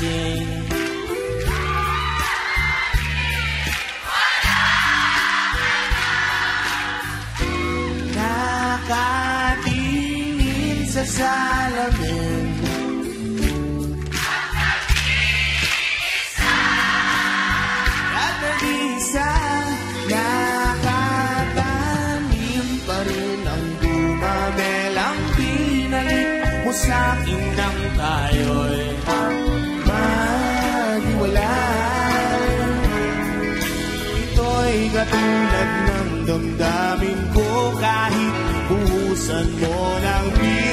lasing Nakatingin sa salamin. At nag-isa Nakatanim pa rin ang bumabelang Pinalik mo sa'kin nang tayo'y katulad ng damdamin ko Kahit buhusan mo ng beer